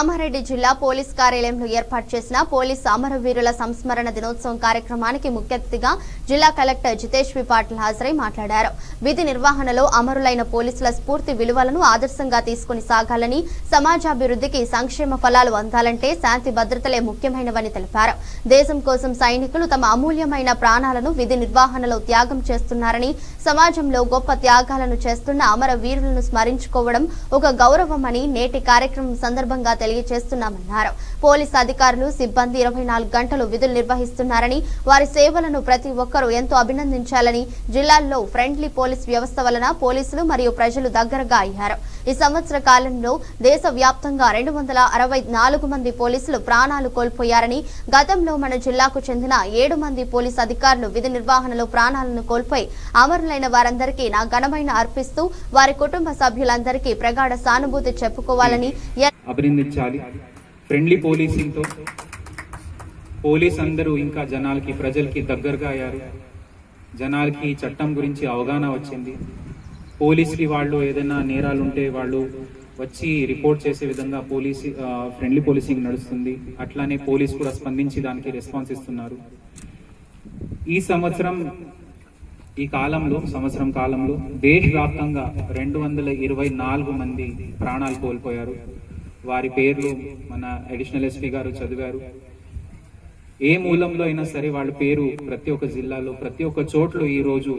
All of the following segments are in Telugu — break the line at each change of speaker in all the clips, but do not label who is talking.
కామారెడ్డి జిల్లా పోలీస్ కార్యాలయంలో ఏర్పాటు చేసిన పోలీస్ అమరవీరుల సంస్మరణ దినోత్సవం కార్యక్రమానికి ముఖ్య అతిథిగా జిల్లా కలెక్టర్ జితేష్ వి పాటిల్ హాజరై మాట్లాడారు. విధి నిర్వహణలో అమరులైన పోలీసుల స్ఫూర్తి విలువలను ఆదర్శంగా తీసుకుని సాగాలని సమాజాభివృద్ధికి సంక్షేమ ఫలాలు అందాలంటే శాంతి భద్రతలే ముఖ్యమైనవని తెలిపారు. దేశం కోసం సైనికులు తమ అమూల్యమైన ప్రాణాలను విధి నిర్వహణలో త్యాగం చేస్తున్నారని సమాజంలో గొప్ప త్యాగాలను చేస్తున్న అమరవీరులను స్మరించుకోవడం ఒక గౌరవమని నేటి కార్యక్రమం సందర్భంగా తెలియజేస్తున్నామన్నారు. పోలీస్ అధికారులు సిబ్బంది ఇరవై నాలుగు గంటలు విధులు నిర్వహిస్తున్నారని వారి సేవలను ప్రతి ఒక్కరూ ఎంతో అభినందించాలని జిల్లాల్లో ఫ్రెండ్లీ పోలీస్ వ్యవస్థ వలన పోలీసులు మరియు ప్రజలు దగ్గరగా అయ్యారు. ఈ సంవత్సర కాలంలో దేశ వ్యాప్తంగా రెండు వందల అరవై నాలుగు మంది పోలీసులు ప్రాణాలు కోల్పోయారని గతంలో మన జిల్లాకు చెందిన ఏడు మంది పోలీస్ అధికారులు విధి నిర్వహణలో ప్రాణాలను కోల్పోయి అమరులైన వారందరికీ నా ఘనమైన అర్పిస్తూ వారి కుటుంబ సభ్యులందరికీ ప్రగాఢ సానుభూతి చెప్పుకోవాలని
అభినందించాలి. ఫ్రెండ్లీ పోలీసింగ్తో పోలీస్ అందరూ ఇంకా జనాలకి ప్రజలకి దగ్గరగా అయ్యారు. జనాలకి చట్టం గురించి అవగాహన వచ్చింది. పోలీస్కి వాళ్ళు ఏదైనా నేరాలు ఉంటే వాళ్ళు వచ్చి రిపోర్ట్ చేసే విధంగా పోలీస్ ఫ్రెండ్లీ పోలీసింగ్ నడుస్తుంది. అట్లానే పోలీస్ కూడా స్పందించి దానికి రెస్పాన్స్ ఇస్తున్నారు. ఈ సంవత్సరం ఈ కాలంలో సంవత్సరం కాలంలో దేశవ్యాప్తంగా రెండు వందల ఇరవై నాలుగు మంది ప్రాణాలు కోల్పోయారు. వారి పేర్లు మన అడిషనల్ ఎస్పీ గారు చదివారు. ఏ మూలంలో అయినా సరే వాళ్ళ పేరు ప్రతి ఒక్క జిల్లాలో ప్రతి ఒక్క చోట్ల ఈ రోజు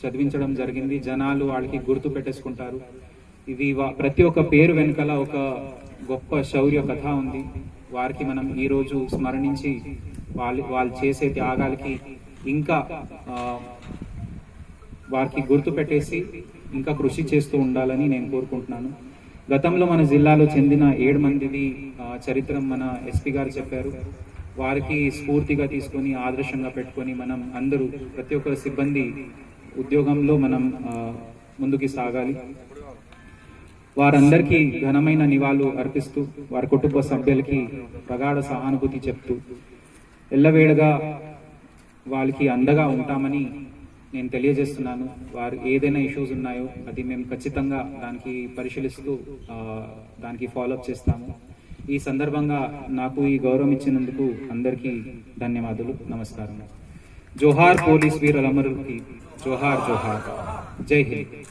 చదివించడం జరిగింది. జనాలు వాళ్ళకి గుర్తు పెట్టేసుకుంటారు. ఇది ప్రతి ఒక్క పేరు వెనుకల ఒక గొప్ప శౌర్య కథ ఉంది. వారికి మనం ఈ రోజు స్మరణించి వాళ్ళు వాళ్ళు చేసే త్యాగాలకి ఇంకా వారికి గుర్తు పెట్టేసి ఇంకా కృషి చేస్తూ ఉండాలని నేను కోరుకుంటున్నాను. గతంలో మన జిల్లాలో చెందిన ఏడు మందిది చరిత్ర మన ఎస్పీ గారు చెప్పారు. వారికి స్ఫూర్తిగా తీసుకొని ఆదర్శంగా పెట్టుకొని మనం అందరూ ప్రతి ఒక్క సిబ్బంది ఉద్యోగంలో మనం ముందుకు ముందుకి సాగాలి. వారందరికీ ఘనమైన నివాళులు అర్పిస్తూ వారి కుటుంబ సభ్యులకి ప్రగాఢ సహానుభూతి చెప్తూ ఎల్లవేళగా వాళ్ళకి అండగా ఉంటామని నేను తెలియజేస్తున్నాను. వారు ఏదైనా ఇష్యూస్ ఉన్నాయో అది మేము ఖచ్చితంగా దానికి పరిశీలిస్తూ దానికి దానికి ఫాలోఅప్ చేస్తాము. ఈ సందర్భంగా నాకు ఈ గౌరవం ఇచ్చినందుకు అందరికీ ధన్యవాదాలు. నమస్కారం. జోహార్ పోలీస్ వీరులమరుకి
जोहार जोहार जय हिंद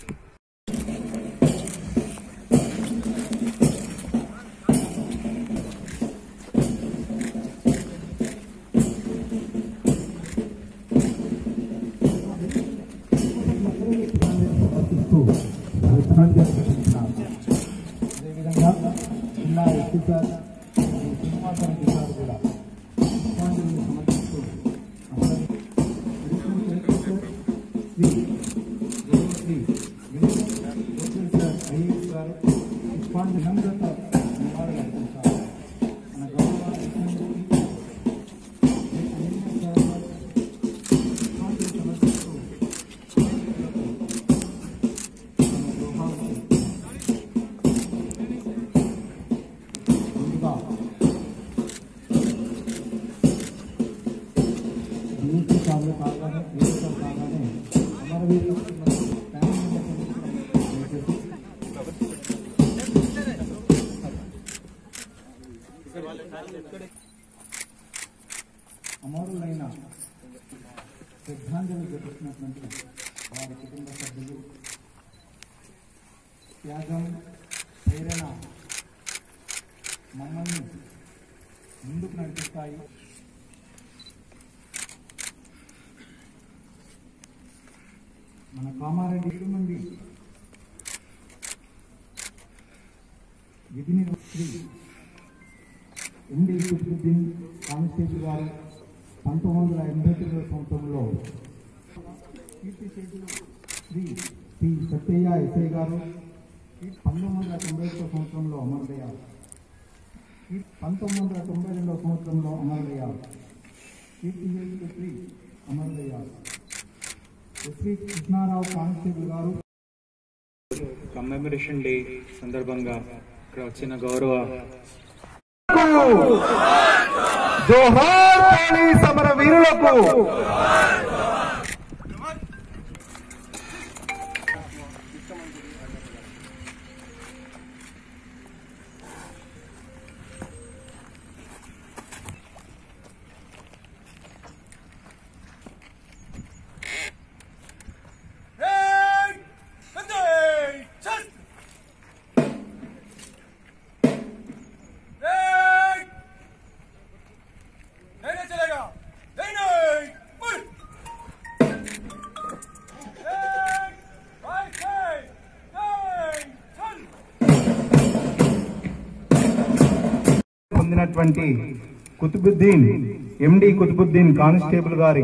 సార్లు కాగానే ఏఎస్ఆర్ కాగానే అమరవీరులు మరియు ఫ్యామిలీ మెంబర్స్ అమరులైన శ్రద్ధాంజలి ఘటించినటువంటి వారి కుటుంబ సభ్యులు త్యాగం ప్రేరణ మమ్మల్ని ముందుకు నడిపిస్తాయి. మన కామారెడ్డి ఏడు మంది. విధి శ్రీ ఎండి కుతుబుద్దీన్ కానిస్టేబుల్ గారు పంతొమ్మిది వందల ఎనభై తొమ్మిదవ సంవత్సరంలో శ్రీ శ్రీ పి. సత్యయ్య ఎస్ఐ గారు పంతొమ్మిది వందల తొంభై ఒకటో సంవత్సరంలో అమరుడయ్యారు. పంతొమ్మిది వందల తొంభై రెండవ సంవత్సరంలో అమరుడయ్యారు. కీర్తిశేషులు Shri అమరుడయ్యారు. SP Krishnarao constable garu.
Commemoration day సందర్భంగా ఇక్కడ వచ్చిన గౌరవ
జోహార్ పోలీస్ సమర వీరులకు అయినటువంటి కుతుబుద్దీన్ ఎండి కుతుబుద్దీన్ కానిస్టేబుల్ గారి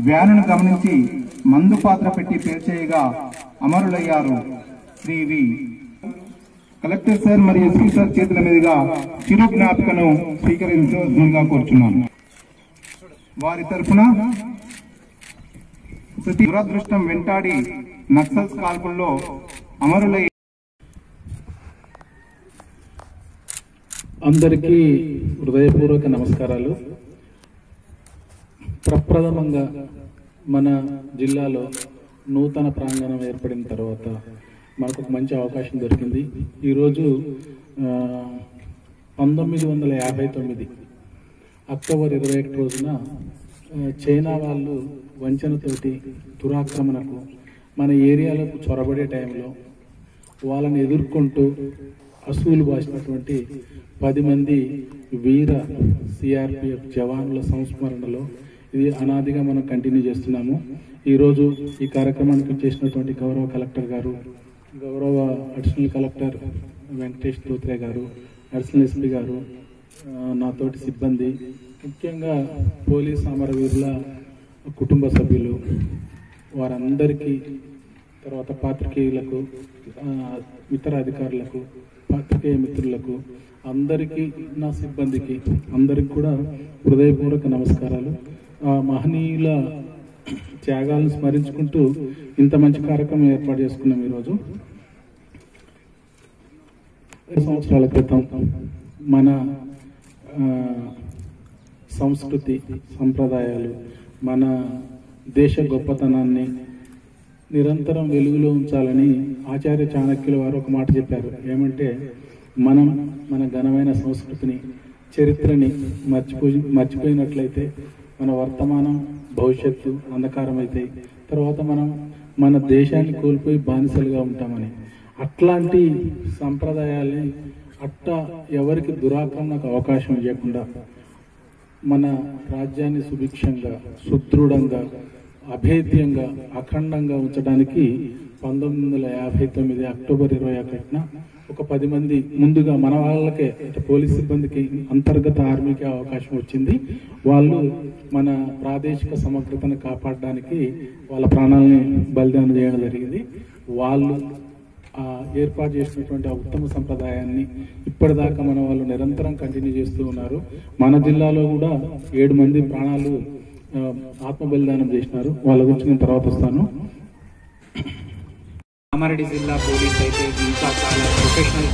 వ్యానును గమనించి మందు పాత్ర పెట్టి పేర్చేయగా అమరులయ్యారు శ్రీ వి. కలెక్టర్ సార్ మరియు ఎస్పీ సార్ చేతుల మీదుగా చిరు జ్ఞాపికను స్వీకరించగా కోరుచున్నాను. వారి తరఫున దురదృష్టం వెంటాడి నక్సల్స్ కాల్పుల్లో అమరులై
అందరికీ హృదయపూర్వక నమస్కారాలు. ప్రప్రథమంగా మన జిల్లాలో నూతన ప్రాంగణం ఏర్పడిన తర్వాత మనకు ఒక మంచి అవకాశం దొరికింది. ఈరోజు పంతొమ్మిది వందల యాభై తొమ్మిది అక్టోబర్ ఇరవై ఒకటి రోజున చైనా వాళ్ళు వంచనతోటి దురాక్రమణకు మన ఏరియాలకు చొరబడే టైంలో వాళ్ళని ఎదుర్కొంటూ అసూలు బాసినటువంటి పది మంది వీర సిఆర్పిఎఫ్ జవానుల సంస్మరణలో ఇది అనాదిగా మనం కంటిన్యూ చేస్తున్నాము. ఈరోజు ఈ కార్యక్రమానికి చేసినటువంటి గౌరవ కలెక్టర్ గారు గౌరవ అడిషనల్ కలెక్టర్ వెంకటేష్ ధోత్రే గారు అడిషనల్ ఎస్పీ గారు నాతోటి సిబ్బంది ముఖ్యంగా పోలీస్ అమరవీరుల కుటుంబ సభ్యులు వారందరికీ తర్వాత పాత్రికేయులకు ఇతర అధికారులకు పాత్రికేయ మిత్రులకు అందరికీ నా సిబ్బందికి అందరికి కూడా హృదయపూర్వక నమస్కారాలు. ఆ మహనీయుల త్యాగాలను స్మరించుకుంటూ ఇంత మంచి కార్యక్రమం ఏర్పాటు చేసుకున్నాం ఈరోజు. సంవత్సరాల క్రితం మన సంస్కృతి సంప్రదాయాలు మన దేశ గొప్పతనాన్ని నిరంతరం వెలుగులో ఉంచాలని ఆచార్య చాణక్యుల వారు ఒక మాట చెప్పారు. ఏమంటే మనం మన ఘనమైన సంస్కృతిని చరిత్రని మర్చిపోయి మర్చిపోయినట్లయితే మన వర్తమానం భవిష్యత్తు అంధకారం అవుతాయి తర్వాత మనం మన దేశాన్ని కోల్పోయి బానిసలుగా ఉంటామని. అట్లాంటి సంప్రదాయాలని అట్ట ఎవరికి దురాక్రమణకు అవకాశం ఇవ్వకుండా మన రాజ్యాన్ని సుభిక్షంగా సుదృఢంగా అభేద్యంగా అఖండంగా ఉంచడానికి పంతొమ్మిది వందల యాభై తొమ్మిది అక్టోబర్ ఇరవై ఒకటిన ఒక పది మంది ముందుగా మన వాళ్ళకే పోలీస్ సిబ్బందికి అంతర్గత ఆర్మీకి అవకాశం వచ్చింది. వాళ్ళు మన ప్రాదేశిక సమగ్రతను కాపాడడానికి వాళ్ళ ప్రాణాలని బలిదానం చేయడం జరిగింది. వాళ్ళు ఏర్పాటు చేసినటువంటి ఆ ఉత్తమ సంప్రదాయాన్ని ఇప్పటిదాకా మన వాళ్ళు నిరంతరం కంటిన్యూ చేస్తూ ఉన్నారు. మన జిల్లాలో కూడా ఏడు మంది ప్రాణాలు ఆత్మ బలిదానం చేసినారు. వాళ్ళ గురించి నేను తర్వాత వస్తాను.
కామారెడ్డి జిల్లా పోలీస్ అయితే ఇంకా చాలా ప్రొఫెషనల్